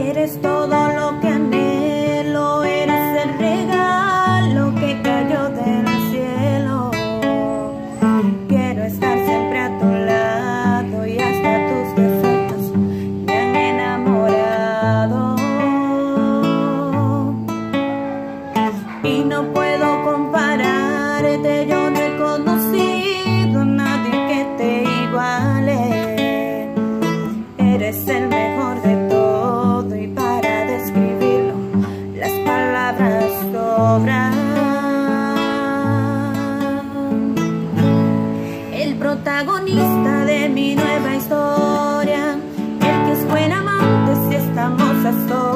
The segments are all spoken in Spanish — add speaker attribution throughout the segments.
Speaker 1: Eres todo lo que anhelo, eres el regalo que cayó del cielo. Quiero estar siempre a tu lado y hasta tus defectos me han enamorado. Y no puedo compararte, yo no he conocido a nadie que te iguale. Eres el mejor de El protagonista de mi nueva historia, el que es buen amante si estamos a solas.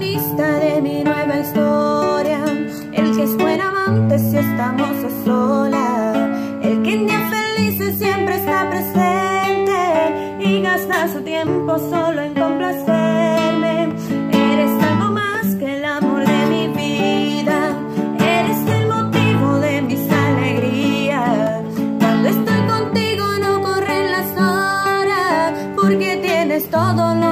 Speaker 1: de mi nueva historia. El que es buen amante si estamos a sola. El que en días felices siempre está presente Y gasta su tiempo solo en complacerme. Eres algo más que el amor de mi vida. Eres el motivo de mis alegrías. Cuando estoy contigo no corren las horas Porque tienes todo lo